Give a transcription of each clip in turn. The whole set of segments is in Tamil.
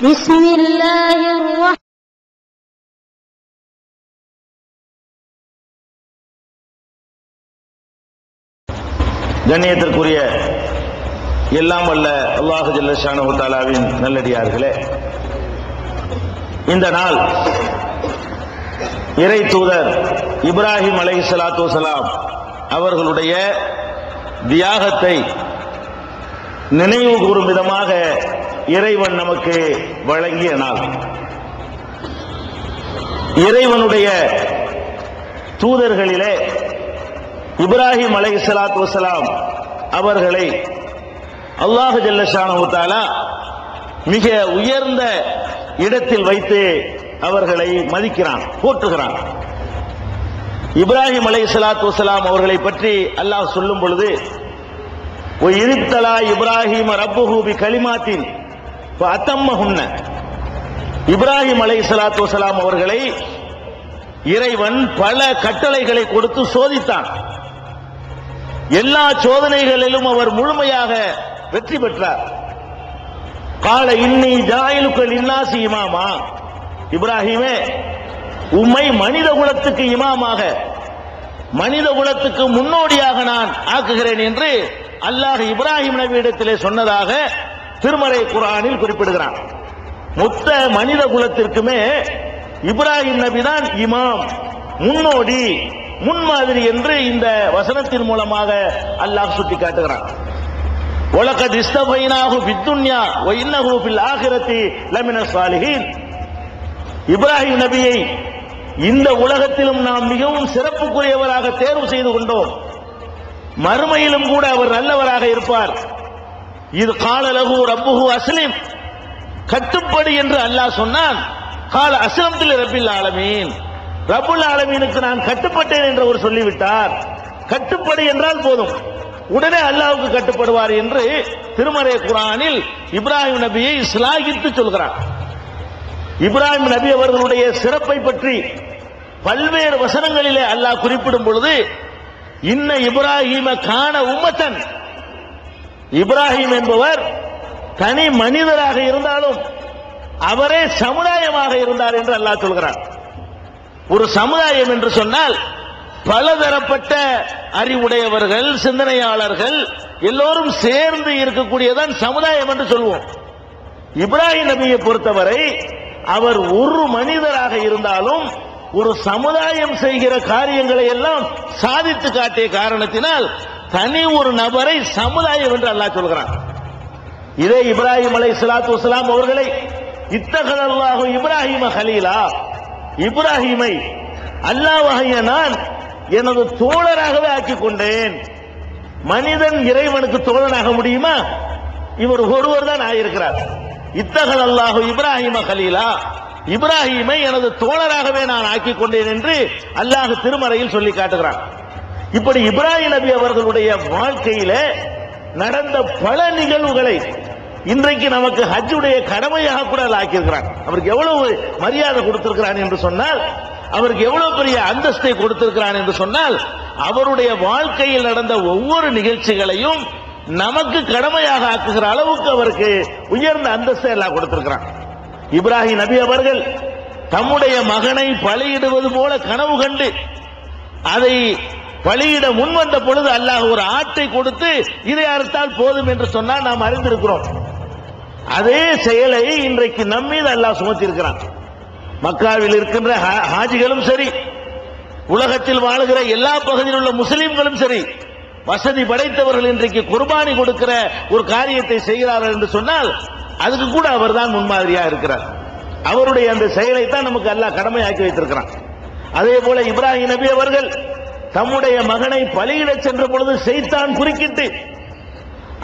بسم الله الرحمن கண்ணியத்திற்குரிய எல்லாம் வல்ல அல்லாஹு ஜல்லஷானு தாலாவின் நல்லடியார்களே இந்த நாள் இறை தூதர் இப்ராஹிம் அலை சலாத்து வசலாம் அவர்களுடைய தியாகத்தை நினைவு கூறும் விதமாக இறைவன் நமக்கு வழங்கிய நாள். இறைவனுடைய தூதர்களிலே இப்ராஹிம் அலை சலாத்து வசலாம் அவர்களை அல்லாஹு ஜல்லஷானா மிக உயர்ந்த இடத்தில் வைத்து அவர்களை மதிக்கிறான் போற்றுகிறான். இப்ராஹிம் அலை சலாத்து வசலாம் அவர்களை பற்றி அல்லாஹ் சொல்லும் பொழுது இருத்தலா இப்ராஹிம் ரப்புஹூபி கலிமாத்தின் அத்தம்மஹுன்ன இப்ராஹிம் அலை சலாத்து வசலாம் அவர்களை இறைவன் பல கட்டளைகளை கொடுத்து சோதித்தான். எல்லா சோதனைகளிலும் அவர் முழுமையாக வெற்றி பெற்றார். கால இன்னி ஜாயிலுக்கள் இன்னாசி இமாமா. இப்ராஹிமே உம்மை மனித குலத்துக்கு இமாமாக மனித குலத்துக்கு முன்னோடியாக நான் ஆக்குகிறேன் என்று அல்லாஹ் இப்ராஹிம் நபியிடத்திலே சொன்னதாக திருமறை குரானில் குறிப்பிடுகிறான் மொத்த மனித குலத்திற்குமே இப்ராஹிம் நபி தான் இமாம் முன்னோடி முன்மாதிரி என்று இந்த வசனத்தின் மூலமாக அல்லாஹ் சுட்டி காட்டுகிறான் உலகத் இஸ்தபைனாகு பித்துன்யா ஒ இன்னஹு பில் ஆகிரத்தி லமின சாலிஹீன் இப்ராஹிம் நபியை இந்த உலகத்திலும் நாம் மிகவும் சிறப்புக்குரியவராக தேர்வு செய்து கொண்டோம். மறுமையிலும் கூட அவர் நல்லவராக இருப்பார். இது காலலகு ரப்புஹு அஸ்லிம் கட்டுப்படி என்று அல்லாஹ் சொன்னான். கால அஸ்லம்தில் ரப்பில் ஆலமீன் ரபுல் ஆலமீனுக்கு நான் கட்டுப்பட்டேன் என்று அவர் சொல்லிவிட்டார். கட்டுப்படி என்றால் போதும். உடனே அல்லாவுக்கு கட்டுப்படுவார் என்று திருமறை குரானில் இப்ராஹிம் நபியை சிலாகித்து சொல்கிறார். இப்ராஹிம் நபி அவர்களுடைய சிறப்பை பற்றி பல்வேறு வசனங்களிலே அல்லாஹ் குறிப்பிடும் பொழுது இன்ன இப்ராஹிம காண உம்மத்தன் இப்ராஹிம் என்பவர் தனி மனிதராக இருந்தாலும் அவரே சமுதாயமாக இருந்தார் என்று அல்லாஹ் சொல்கிறார் ஒரு சமுதாயம் என்று சொன்னால் பலதரப்பட்ட அறிவுடையவர்கள் சிந்தனையாளர்கள் எல்லோரும் சேர்ந்து இருக்கக்கூடியதான் சமுதாயம் என்று சொல்வோம். இப்ராஹிம் நபியை பொறுத்தவரை அவர் ஒரு மனிதராக இருந்தாலும் ஒரு சமுதாயம் செய்கிற காரியங்களை எல்லாம் சாதித்து காட்டிய காரணத்தினால் தனி ஒரு நபரை சமுதாயம் என்று அல்லாஹ் சொல்கிறான். இதே இப்ராஹிம் அலை சலாத்து வலாம் அவர்களை இத்தகதல்லாஹு இப்ராஹிம ஹலீலா இப்ராஹிமை அல்லாஹ் நான் எனது தோழராகவே ஆக்கிக் கொண்டேன். மனிதன் இறைவனுக்கு தோழனாக முடியுமா? இவர் ஒருவர் தான் ஆயிருக்கிறார். இத்தகல் அல்லாஹு இப்ராஹிம கலீலா இப்ராஹிமை எனது தோழராகவே நான் ஆக்கிக் கொண்டேன் என்று அல்லாஹ் திருமறையில் சொல்லி காட்டுகிறான். இப்படி இப்ராஹிம் நபி அவர்களுடைய வாழ்க்கையில நடந்த பல நிகழ்வுகளை இன்றைக்கு நமக்கு ஹஜ்ஜுடைய கடமையாக கூட ஆக்கியிருக்கிறான். அவருக்கு எவ்வளவு மரியாதை கொடுத்திருக்கிறான் என்று சொன்னால் அவருக்கு எவ்வளவு பெரிய அந்தஸ்தை கொடுத்திருக்கிறான் என்று சொன்னால் அவருடைய வாழ்க்கையில் நடந்த ஒவ்வொரு நிகழ்ச்சிகளையும் நமக்கு கடமையாக ஆக்குகிற அளவுக்கு அவருக்கு உயர்ந்த அந்தஸ்தை எல்லாம் கொடுத்திருக்கிறான். இப்ராஹிம் நபி அவர்கள் தம்முடைய மகனை பலியிடுவது போல கனவு கண்டு அதை பலியிட முன்வந்த பொழுது அல்லாஹ் ஒரு ஆட்டை கொடுத்து இதை அறுத்தால் போதும் என்று சொன்னால் நாம் அறிந்திருக்கிறோம். அதே செயலை இன்றைக்கு நம்மீது அல்லாஹ் சுமத்திருக்கிறான் மக்காவில் இருக்கின்ற ஹா- ஹாஜிகளும் சரி உலகத்தில் வாழுகிற எல்லா பகுதியில் உள்ள முஸ்லிம்களும் சரி வசதி படைத்தவர்கள் இன்றைக்கு குர்பானி கொடுக்கிற ஒரு காரியத்தை செய்கிறார்கள் என்று சொன்னால் அதுக்கு கூட அவர்தான் முன்மாதிரியா இருக்கிறார். அவருடைய அந்த செயலை தான் நமக்கு அல்லாஹ் கடமையாக்கி வைத்திருக்கிறான். அதே போல இப்ராஹிம் நபி அவர்கள் தம்முடைய மகனை பலியிடச் சென்ற பொழுது செய்தான் குறுக்கிட்டு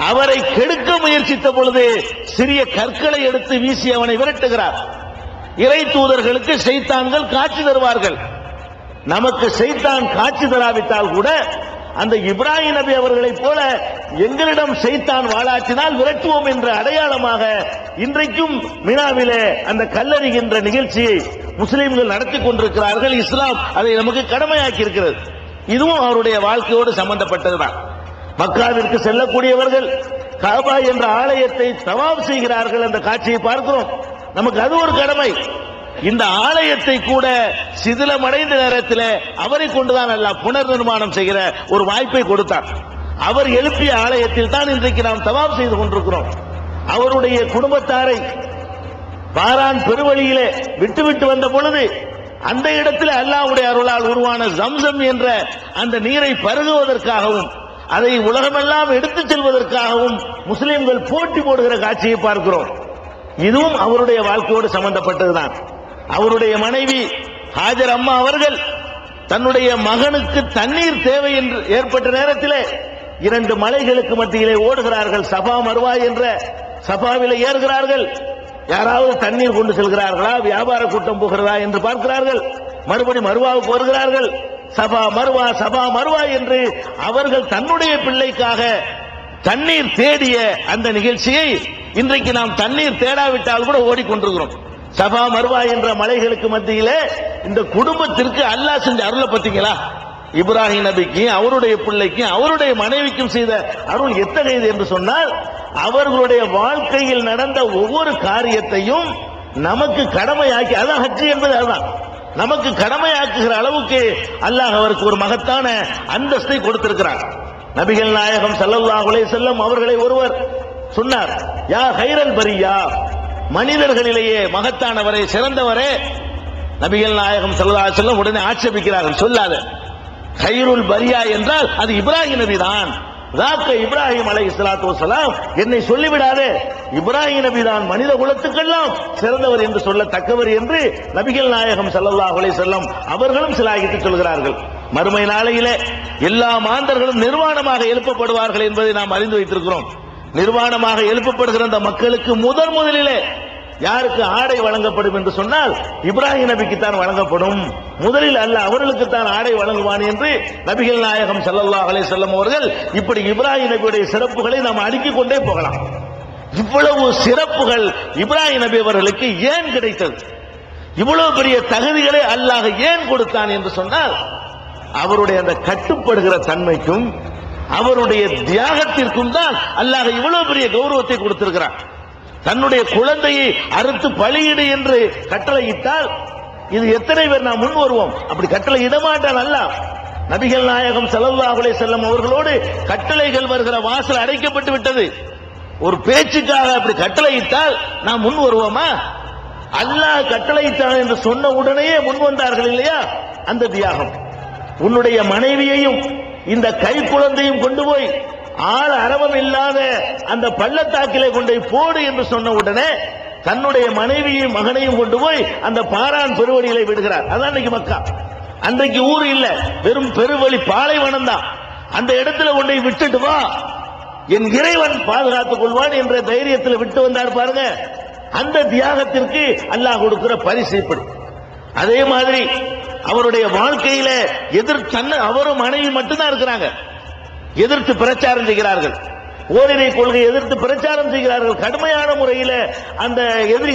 அவரை கெடுக்க முயற்சித்த பொழுது சிறிய கற்களை எடுத்து வீசி அவனை விரட்டுகிறார். இறை தூதர்களுக்கு செய்தாங்கள் காட்சி தருவார்கள். நமக்கு செய்தான் காட்சி தராவிட்டால் கூட அந்த இப்ராஹிம் நபி அவர்களைப் போல எங்களிடம் செய்தான் வாழாற்றினால் விரட்டுவோம் என்ற அடையாளமாக இன்றைக்கும் மினாவிலே அந்த கல்லறிகின்ற நிகழ்ச்சியை முஸ்லிம்கள் நடத்தி கொண்டிருக்கிறார்கள். இஸ்லாம் அதை நமக்கு கடமையாக்கி இருக்கிறது இதுவும் அவருடைய வாழ்க்கையோடு சம்பந்தப்பட்டதுதான். மக்காவிற்கு செல்லக்கூடியவர்கள் காபா என்ற ஆலயத்தை தவாப் செய்கிறார்கள் அந்த காட்சியை பார்க்கிறோம். நமக்கு அது ஒரு கடமை. இந்த ஆலயத்தை கூட சிதிலமடைந்த நேரத்தில் அவரை கொண்டுதான் அல்லாஹ் புனர் நிர்மாணம் செய்கிற ஒரு வாய்ப்பை கொடுத்தார் அவர் எழுப்பிய ஆலயத்தில் தான் இன்றைக்கு நாம் தவாப் செய்து கொண்டிருக்கிறோம். அவருடைய குடும்பத்தாரை பாரான் பெருவழியிலே விட்டுவிட்டு வந்த பொழுது அந்த இடத்தில் அல்லாவுடைய அருளால் உருவான ஜம்சம் என்ற அந்த நீரை பருகுவதற்காகவும் அதை உலகமெல்லாம் எடுத்துச் செல்வதற்காகவும் முஸ்லிம்கள் போட்டி போடுகிற காட்சியை பார்க்கிறோம். இதுவும் அவருடைய வாழ்க்கையோடு சம்பந்தப்பட்டதுதான். அவருடைய மனைவி ஹாஜர் அம்மா அவர்கள் தன்னுடைய மகனுக்கு தண்ணீர் தேவை என்று ஏற்பட்ட நேரத்திலே இரண்டு மலைகளுக்கு மத்தியிலே ஓடுகிறார்கள். சபா மருவா என்ற சபாவிலே ஏறுகிறார்கள். யாராவது தண்ணீர் கொண்டு செல்கிறார்களா? வியாபார கூட்டம் போகிறதா என்று பார்க்கிறார்கள். மறுபடி மறுவாவுக்கு வருகிறார்கள் சபா மருவா சபா மறுவா என்று அவர்கள் தன்னுடைய பிள்ளைக்காக தண்ணீர் தேடிய அந்த நிகழ்ச்சியை இன்றைக்கு நாம் தண்ணீர் தேடாவிட்டால் கூட ஓடிக்கொண்டிருக்கிறோம். சபா மறுவா என்ற மலைகளுக்கு மத்தியிலே இந்த குடும்பத்திற்கு அல்லாஹ் செஞ்ச அருளை பார்த்தீங்களா? இப்ராஹிம் நபிக்கும் அவருடைய பிள்ளைக்கும் அவருடைய மனைவிக்கும் செய்த அருள் எத்தகையது என்று சொன்னால் அவர்களுடைய வாழ்க்கையில் நடந்த ஒவ்வொரு காரியத்தையும் நமக்கு கடமையாக்கி அதான் ஹஜ்ஜி என்பது அதுதான். நமக்கு கடமையாக்குகிற அளவுக்கு அல்லாஹ் அவருக்கு ஒரு மகத்தான அந்தஸ்தை கொடுத்திருக்கிறார். நபிகள் நாயகம் சல்லல்லாஹுலே அலைஹி அவர்களை ஒருவர் சொன்னார் யா ஹைரல் பரியா மனிதர்களிலேயே மகத்தானவரே சிறந்தவரே. நபிகள் நாயகம் ஸல்லல்லாஹு செல்லும் உடனே ஆட்சேபிக்கிறார்கள் சொல்லாத. ஹைருல் பரியா என்றால் அது இப்ராஹிம் நபி தான் ராக்க இப்ராஹிம் அலை இஸ்லாத்து வசலாம் என்னை சொல்லிவிடாதே. இப்ராஹிம் நபி தான் மனித குலத்துக்கெல்லாம் சிறந்தவர் என்று சொல்லத்தக்கவர் என்று நபிகள் நாயகம் சல்லாஹ் அலை செல்லம் அவர்களும் சிலாகித்து சொல்கிறார்கள். மறுமை நாளையிலே எல்லா மாந்தர்களும் நிர்வாணமாக எழுப்பப்படுவார்கள் என்பதை நாம் அறிந்து வைத்திருக்கிறோம். நிர்வாணமாக எழுப்பப்படுகிற அந்த மக்களுக்கு முதன் முதலிலே யாருக்கு ஆடை வழங்கப்படும் என்று சொன்னால் இப்ராஹிம் நபிக்கு தான் வழங்கப்படும். முதலில் அல்ல அவர்களுக்கு தான் ஆடை வழங்குவான் என்று நபிகள் நாயகம் சல்லல்லா அலே செல்லம் அவர்கள் இப்படி இப்ராஹிம் நபியுடைய சிறப்புகளை நாம் அடுக்கிக் கொண்டே போகலாம். இவ்வளவு சிறப்புகள் இப்ராஹிம் நபி அவர்களுக்கு ஏன் கிடைத்தது? இவ்வளவு பெரிய தகுதிகளை அல்லாஹ் ஏன் கொடுத்தான் என்று சொன்னால் அவருடைய அந்த கட்டுப்படுகிற தன்மைக்கும் அவருடைய தியாகத்திற்கும் தான் அல்லாஹ் இவ்வளவு பெரிய கௌரவத்தை கொடுத்திருக்கிறார் தன்னுடைய குழந்தையை அறுத்து பலியிடு என்று கட்டளையிட்டால் இது எத்தனை பேர் நாம் முன் வருவோம்? அப்படி கட்டளை இடமாட்டான் அல்ல. நபிகள் நாயகம் ஸல்லல்லாஹு செல்லும் அவர்களோடு கட்டளைகள் வருகிற வாசல் அடைக்கப்பட்டு விட்டது. ஒரு பேச்சுக்காக அப்படி கட்டளையிட்டால் நாம் முன் வருவோமா? அல்லாஹ் கட்டளையிட்டான் என்று சொன்ன உடனேயே முன் வந்தார்கள் இல்லையா? அந்த தியாகம். உன்னுடைய மனைவியையும் இந்த கை குழந்தையும் கொண்டு போய் ஆள் அரவம் இல்லாத அந்த பள்ளத்தாக்கிலே கொண்டு போடு என்று சொன்ன உடனே தன்னுடைய மனைவியையும் மகனையும் கொண்டு போய் அந்த பாரான் பெருவழிகளை விடுகிறார். அதான் இன்னைக்கு மக்கா. அன்றைக்கு ஊர் இல்ல. வெறும் பெருவழி பாலைவனம் தான். அந்த இடத்துல கொண்டு விட்டுட்டு வா. என் இறைவன் பாதுகாத்துக் கொள்வான் என்ற தைரியத்தில் விட்டு வந்தார் பாருங்க. அந்த தியாகத்திற்கு அல்லாஹ் கொடுக்கிற பரிசு இப்படி. அதே மாதிரி அவருடைய வாழ்க்கையில எதிர் தன்னை அவரும் மனைவி மட்டும்தான் இருக்கிறாங்க. எதிர்த்து பிரச்சாரம் செய்கிறார்கள். ஓரிரை கொள்கை எதிர்த்து பிரச்சாரம் செய்கிறார்கள். கடுமையான முறையில் அந்த எதிரி